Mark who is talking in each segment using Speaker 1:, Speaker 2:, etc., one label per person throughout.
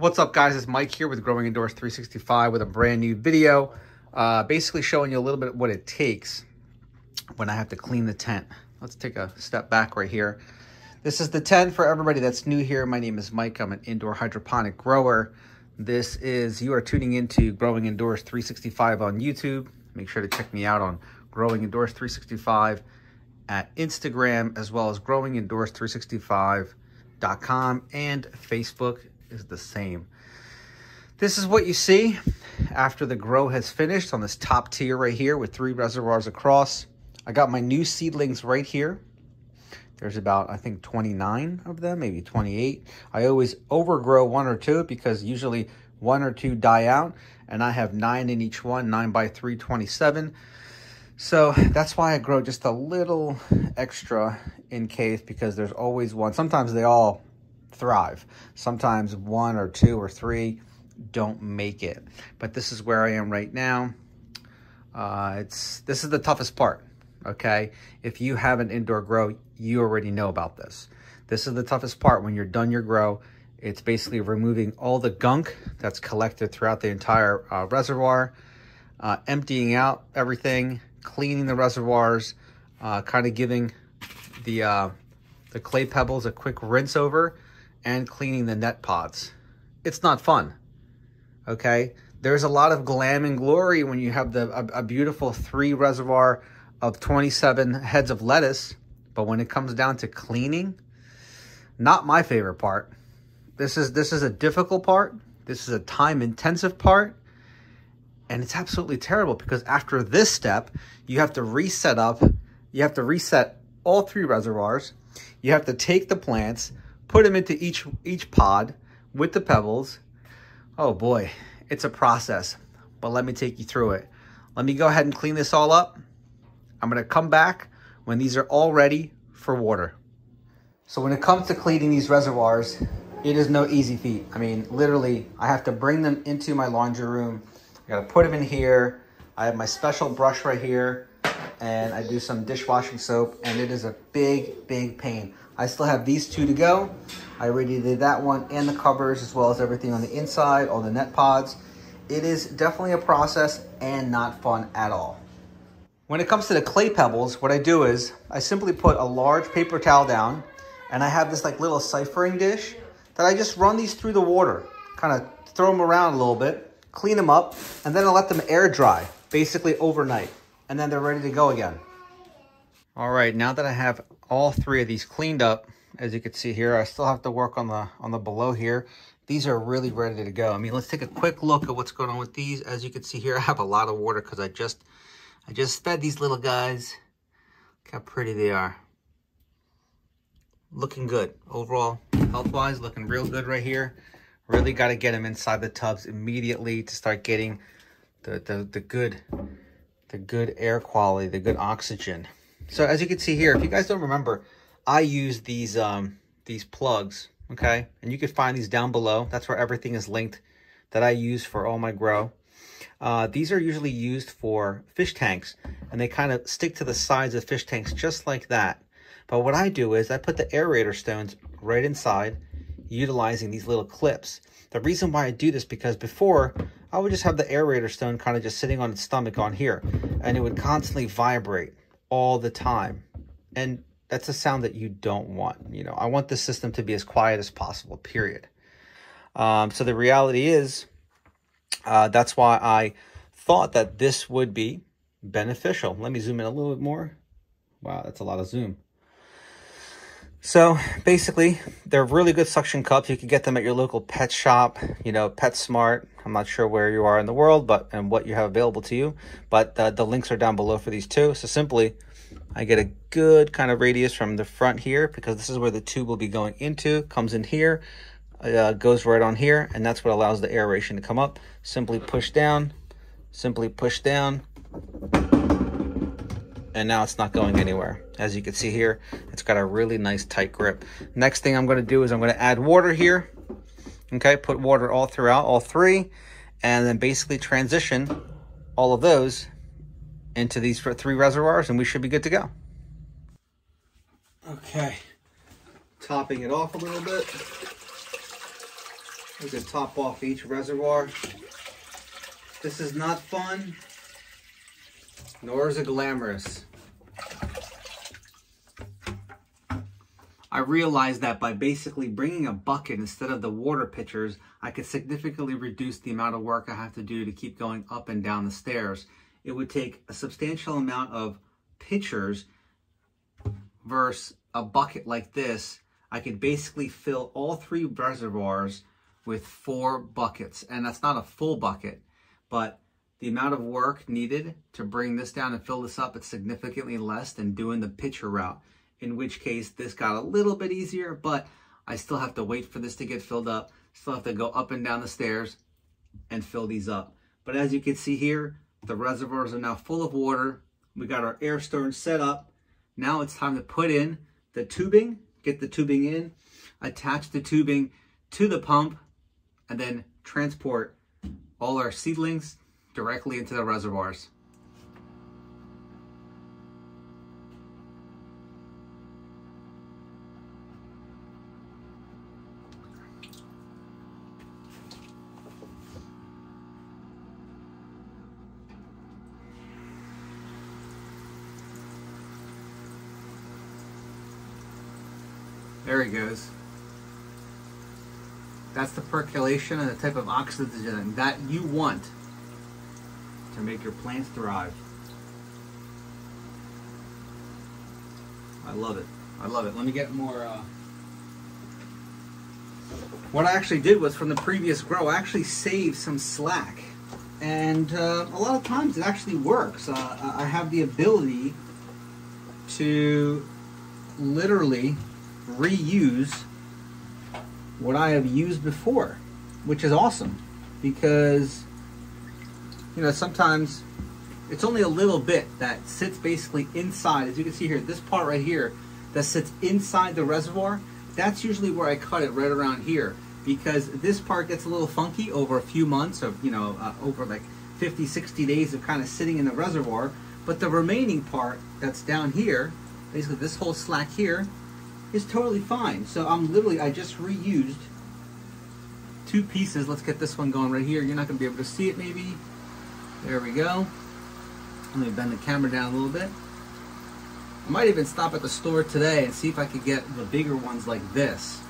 Speaker 1: What's up guys, it's Mike here with Growing Indoors 365 with a brand new video. Uh, basically showing you a little bit what it takes when I have to clean the tent. Let's take a step back right here. This is the tent for everybody that's new here. My name is Mike, I'm an indoor hydroponic grower. This is, you are tuning into Growing Indoors 365 on YouTube. Make sure to check me out on Growing Indoors 365 at Instagram, as well as Growing Indoors 365.com and Facebook is the same. This is what you see after the grow has finished on this top tier right here with three reservoirs across. I got my new seedlings right here. There's about, I think, 29 of them, maybe 28. I always overgrow one or two because usually one or two die out, and I have nine in each one, 9 by 3, 27. So that's why I grow just a little extra in case because there's always one. Sometimes they all thrive. Sometimes one or two or three don't make it. But this is where I am right now. Uh, it's This is the toughest part, okay? If you have an indoor grow, you already know about this. This is the toughest part when you're done your grow. It's basically removing all the gunk that's collected throughout the entire uh, reservoir, uh, emptying out everything, cleaning the reservoirs, uh, kind of giving the, uh, the clay pebbles a quick rinse over, and cleaning the net pods. It's not fun, okay? There's a lot of glam and glory when you have the a, a beautiful three reservoir of 27 heads of lettuce, but when it comes down to cleaning, not my favorite part. This is this is a difficult part. This is a time intensive part. And it's absolutely terrible because after this step, you have to reset up. You have to reset all three reservoirs. You have to take the plants, put them into each, each pod with the pebbles. Oh boy, it's a process, but let me take you through it. Let me go ahead and clean this all up. I'm gonna come back when these are all ready for water. So when it comes to cleaning these reservoirs, it is no easy feat. I mean, literally, I have to bring them into my laundry room. I gotta put them in here. I have my special brush right here and I do some dishwashing soap and it is a big, big pain. I still have these two to go. I already did that one and the covers as well as everything on the inside, all the net pods. It is definitely a process and not fun at all. When it comes to the clay pebbles, what I do is I simply put a large paper towel down and I have this like little ciphering dish that I just run these through the water, kind of throw them around a little bit, clean them up, and then I let them air dry, basically overnight. And then they're ready to go again. All right, now that I have all three of these cleaned up. As you can see here, I still have to work on the on the below here. These are really ready to go. I mean, let's take a quick look at what's going on with these. As you can see here, I have a lot of water because I just I just fed these little guys. Look how pretty they are. Looking good. Overall, health-wise, looking real good right here. Really got to get them inside the tubs immediately to start getting the, the, the good the good air quality, the good oxygen. So as you can see here, if you guys don't remember, I use these um, these plugs, okay? And you can find these down below. That's where everything is linked that I use for all my grow. Uh, these are usually used for fish tanks, and they kind of stick to the sides of fish tanks just like that. But what I do is I put the aerator stones right inside, utilizing these little clips. The reason why I do this because before I would just have the aerator stone kind of just sitting on its stomach on here, and it would constantly vibrate all the time. And that's a sound that you don't want. You know, I want the system to be as quiet as possible, period. Um, so the reality is, uh, that's why I thought that this would be beneficial. Let me zoom in a little bit more. Wow, that's a lot of zoom. So basically, they're really good suction cups. You can get them at your local pet shop, you know, PetSmart. I'm not sure where you are in the world, but and what you have available to you. But uh, the links are down below for these two. So simply, I get a good kind of radius from the front here because this is where the tube will be going into. Comes in here, uh, goes right on here, and that's what allows the aeration to come up. Simply push down, simply push down and now it's not going anywhere. As you can see here, it's got a really nice tight grip. Next thing I'm going to do is I'm going to add water here. Okay, put water all throughout, all three, and then basically transition all of those into these three reservoirs, and we should be good to go. Okay, topping it off a little bit. We could top off each reservoir. This is not fun, nor is it glamorous. I realized that by basically bringing a bucket instead of the water pitchers, I could significantly reduce the amount of work I have to do to keep going up and down the stairs. It would take a substantial amount of pitchers versus a bucket like this. I could basically fill all three reservoirs with four buckets. And that's not a full bucket, but the amount of work needed to bring this down and fill this up, is significantly less than doing the pitcher route in which case this got a little bit easier, but I still have to wait for this to get filled up. Still have to go up and down the stairs and fill these up. But as you can see here, the reservoirs are now full of water. We got our air stone set up. Now it's time to put in the tubing, get the tubing in, attach the tubing to the pump, and then transport all our seedlings directly into the reservoirs. There he goes. That's the percolation and the type of oxygen that you want to make your plants thrive. I love it. I love it. Let me get more. Uh... What I actually did was from the previous grow, I actually saved some slack. And uh, a lot of times it actually works. Uh, I have the ability to literally reuse what I have used before, which is awesome because, you know, sometimes it's only a little bit that sits basically inside. As you can see here, this part right here that sits inside the reservoir, that's usually where I cut it right around here because this part gets a little funky over a few months of, you know, uh, over like 50, 60 days of kind of sitting in the reservoir. But the remaining part that's down here, basically this whole slack here, is totally fine. So I'm literally, I just reused two pieces. Let's get this one going right here. You're not going to be able to see it maybe. There we go. Let me bend the camera down a little bit. I might even stop at the store today and see if I could get the bigger ones like this.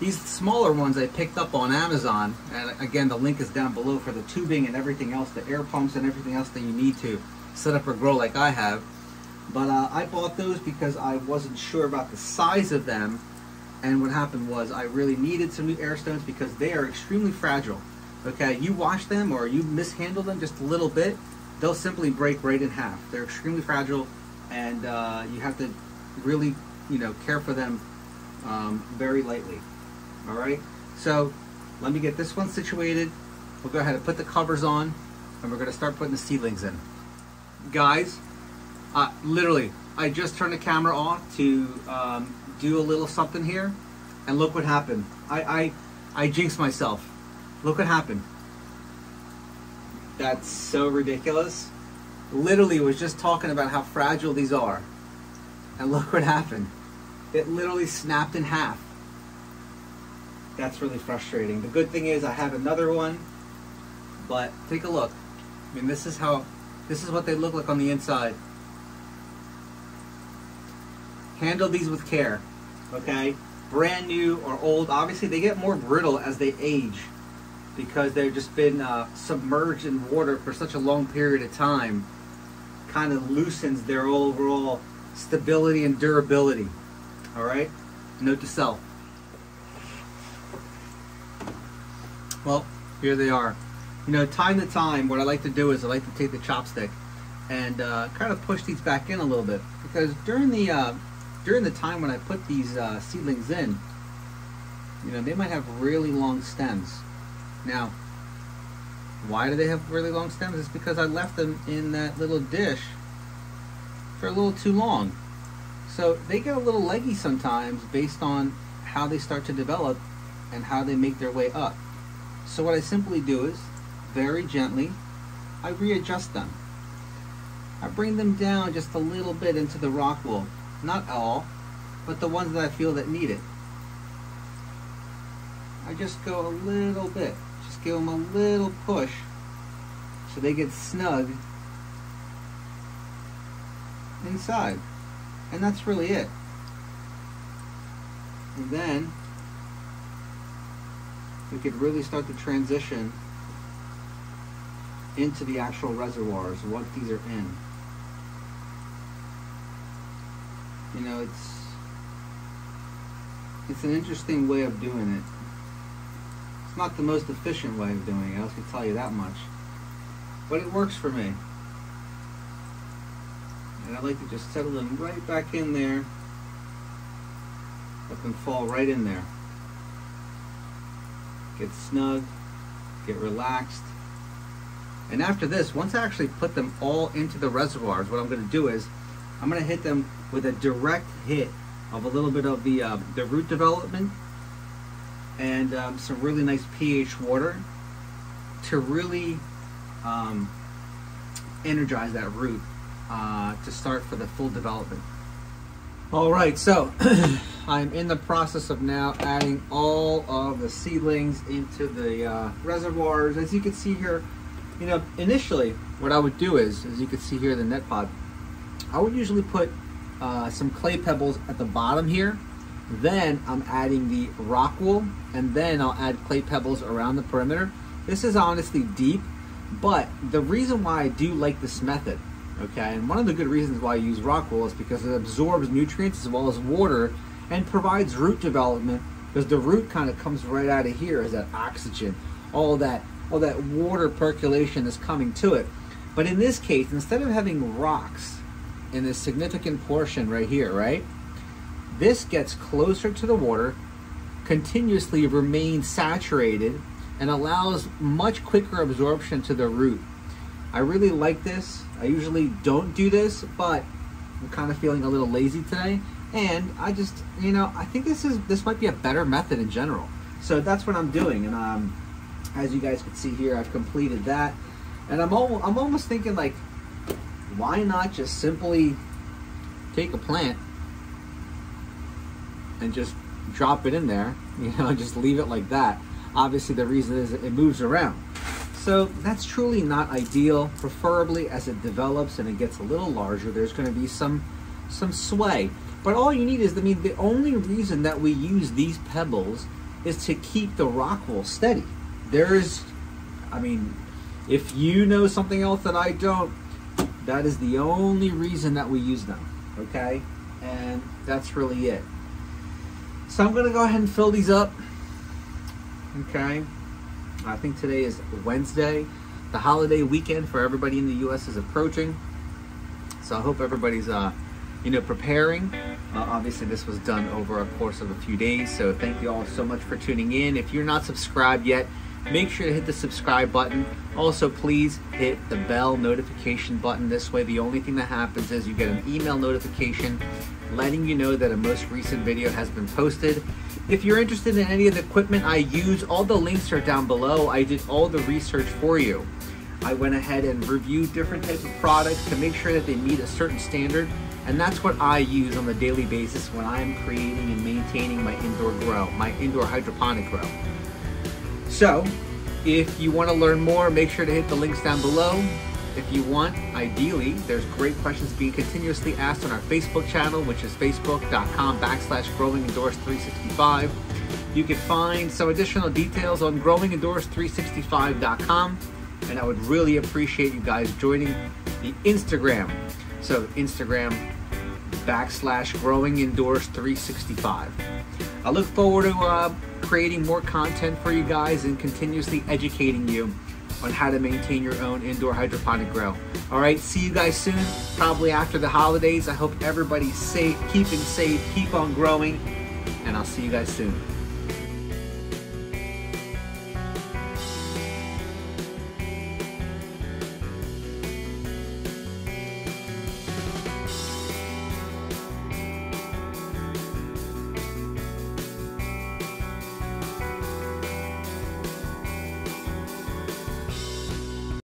Speaker 1: These smaller ones I picked up on Amazon, and again, the link is down below for the tubing and everything else, the air pumps and everything else that you need to set up or grow like I have. But uh, I bought those because I wasn't sure about the size of them. And what happened was I really needed some new air stones because they are extremely fragile. Okay, you wash them or you mishandle them just a little bit, they'll simply break right in half. They're extremely fragile and uh, you have to really, you know, care for them um, very lightly. All right, so let me get this one situated. We'll go ahead and put the covers on and we're gonna start putting the seedlings in. Guys, uh, literally, I just turned the camera off to um, do a little something here, and look what happened. I, I, I jinxed myself. Look what happened. That's so ridiculous. Literally was just talking about how fragile these are. And look what happened. It literally snapped in half. That's really frustrating. The good thing is I have another one, but take a look. I mean, this is how, this is what they look like on the inside handle these with care, okay? Brand new or old, obviously they get more brittle as they age because they've just been uh, submerged in water for such a long period of time. Kind of loosens their overall stability and durability. All right, note to self. Well, here they are. You know, time to time, what I like to do is I like to take the chopstick and uh, kind of push these back in a little bit because during the uh, during the time when I put these uh, seedlings in, you know, they might have really long stems. Now, why do they have really long stems? It's because I left them in that little dish for a little too long. So they get a little leggy sometimes based on how they start to develop and how they make their way up. So what I simply do is, very gently, I readjust them. I bring them down just a little bit into the rock wool not all, but the ones that I feel that need it. I just go a little bit. Just give them a little push so they get snug inside. And that's really it. And then we could really start to transition into the actual reservoirs, what these are in. You know, it's it's an interesting way of doing it. It's not the most efficient way of doing it, I can tell you that much. But it works for me. And I like to just settle them right back in there. Let them fall right in there. Get snug, get relaxed. And after this, once I actually put them all into the reservoirs, what I'm going to do is I'm going to hit them with a direct hit of a little bit of the, uh, the root development and um, some really nice pH water to really um, energize that root uh, to start for the full development. All right, so I'm in the process of now adding all of the seedlings into the uh, reservoirs. As you can see here, you know, initially what I would do is, as you can see here the net pod, I would usually put uh, some clay pebbles at the bottom here. Then I'm adding the rock wool, and then I'll add clay pebbles around the perimeter. This is honestly deep, but the reason why I do like this method, okay, and one of the good reasons why I use rock wool is because it absorbs nutrients as well as water and provides root development because the root kind of comes right out of here as that oxygen, all that, all that water percolation is coming to it. But in this case, instead of having rocks in this significant portion right here, right? This gets closer to the water, continuously remains saturated, and allows much quicker absorption to the root. I really like this. I usually don't do this, but I'm kind of feeling a little lazy today. And I just, you know, I think this is this might be a better method in general. So that's what I'm doing. And um, as you guys can see here, I've completed that. And I'm, al I'm almost thinking like, why not just simply take a plant and just drop it in there, you know, just leave it like that. Obviously the reason is it moves around. So that's truly not ideal. Preferably as it develops and it gets a little larger, there's gonna be some, some sway. But all you need is, I mean, the only reason that we use these pebbles is to keep the rock wool steady. There's, I mean, if you know something else that I don't, that is the only reason that we use them, okay? And that's really it. So I'm gonna go ahead and fill these up, okay? I think today is Wednesday. The holiday weekend for everybody in the U.S. is approaching. So I hope everybody's, uh, you know, preparing. Uh, obviously, this was done over a course of a few days. So thank you all so much for tuning in. If you're not subscribed yet, make sure to hit the subscribe button. Also, please hit the bell notification button. This way, the only thing that happens is you get an email notification letting you know that a most recent video has been posted. If you're interested in any of the equipment I use, all the links are down below. I did all the research for you. I went ahead and reviewed different types of products to make sure that they meet a certain standard. And that's what I use on a daily basis when I'm creating and maintaining my indoor grow, my indoor hydroponic grow. So, if you want to learn more, make sure to hit the links down below. If you want, ideally, there's great questions being continuously asked on our Facebook channel, which is facebook.com backslash growing indoors 365. You can find some additional details on growingindoors365.com, and I would really appreciate you guys joining the Instagram. So, Instagram backslash growing indoors 365. I look forward to uh, creating more content for you guys and continuously educating you on how to maintain your own indoor hydroponic grow. All right, see you guys soon, probably after the holidays. I hope everybody's safe, keeping safe, keep on growing, and I'll see you guys soon.